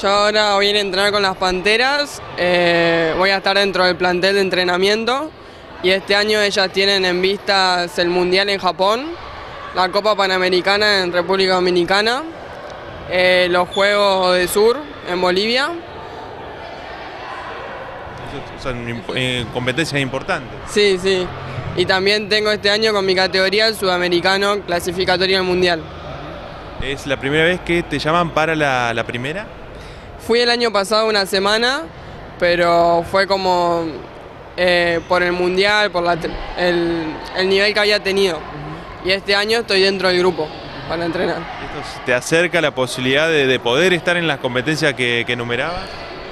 Yo ahora voy a ir a entrenar con las Panteras, eh, voy a estar dentro del plantel de entrenamiento y este año ellas tienen en vistas el Mundial en Japón, la Copa Panamericana en República Dominicana, eh, los Juegos de Sur en Bolivia. Son eh, competencias importantes. Sí, sí. Y también tengo este año con mi categoría el sudamericano clasificatorio al Mundial. ¿Es la primera vez que te llaman para la, la primera? Fui el año pasado una semana, pero fue como eh, por el mundial, por la el, el nivel que había tenido. Y este año estoy dentro del grupo para entrenar. ¿Esto te acerca la posibilidad de, de poder estar en las competencias que, que enumerabas?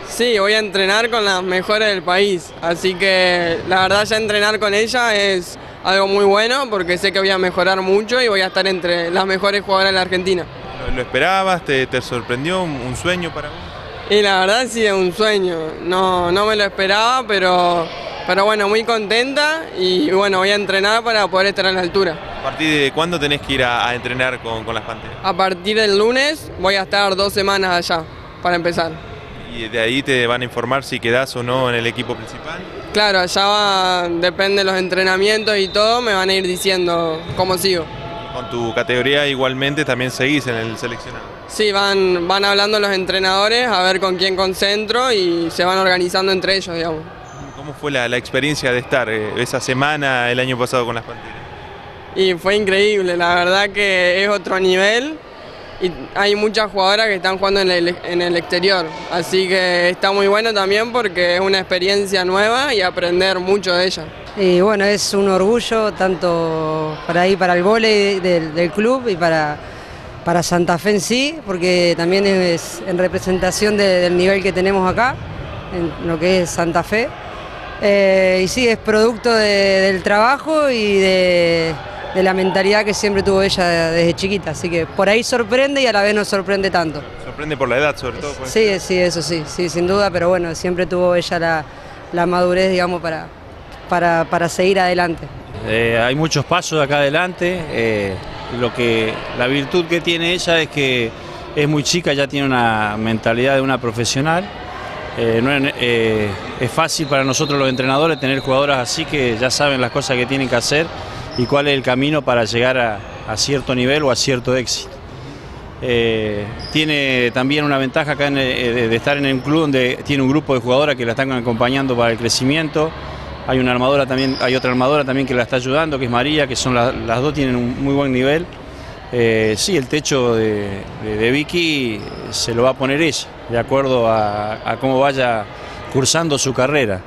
Sí, voy a entrenar con las mejores del país, así que la verdad ya entrenar con ella es algo muy bueno porque sé que voy a mejorar mucho y voy a estar entre las mejores jugadoras de la Argentina. ¿Lo, lo esperabas? Te, te sorprendió? ¿Un, un sueño para vos? Y la verdad sí es un sueño, no, no me lo esperaba, pero, pero bueno, muy contenta y bueno, voy a entrenar para poder estar a la altura. ¿A partir de cuándo tenés que ir a, a entrenar con, con las Panteras? A partir del lunes voy a estar dos semanas allá para empezar. Y de ahí te van a informar si quedás o no en el equipo principal. Claro, allá va, depende de los entrenamientos y todo, me van a ir diciendo cómo sigo. Con tu categoría igualmente también seguís en el seleccionado. Sí, van, van hablando los entrenadores a ver con quién concentro y se van organizando entre ellos, digamos. ¿Cómo fue la, la experiencia de estar eh, esa semana el año pasado con las Panteras? Y fue increíble, la verdad que es otro nivel y hay muchas jugadoras que están jugando en el, en el exterior, así que está muy bueno también porque es una experiencia nueva y aprender mucho de ella. Y bueno, es un orgullo tanto para ahí, para el vóley del, del club y para, para Santa Fe en sí, porque también es en representación de- del nivel que tenemos acá, en lo que es Santa Fe. Eh, y sí, es producto de- del trabajo y de, de la mentalidad que siempre tuvo ella desde chiquita, así que por ahí sorprende y a la vez no sorprende tanto. Sorprende por la edad sobre todo. pues. Sí, sí, eso sí, sí, sin duda, pero bueno, siempre tuvo ella la, la madurez, digamos, para, para, para seguir adelante. Eh, hay muchos pasos acá adelante. eh, lo que, la virtud que tiene ella es que es muy chica, ya tiene una mentalidad de una profesional. Eh, no es, eh, es fácil para nosotros los entrenadores tener jugadoras así que ya saben las cosas que tienen que hacer y cuál es el camino para llegar a, cierto nivel o a cierto éxito. Eh, tiene también una ventaja acá eh, de, estar en un club donde tiene un grupo de jugadoras que la están acompañando para el crecimiento. Hay una armadora también, hay otra armadora también que la está ayudando, que es María, que son la- las dos tienen un muy buen nivel. Eh, sí, el techo de, Vicky se lo va a poner ella, de acuerdo a cómo vaya cursando su carrera.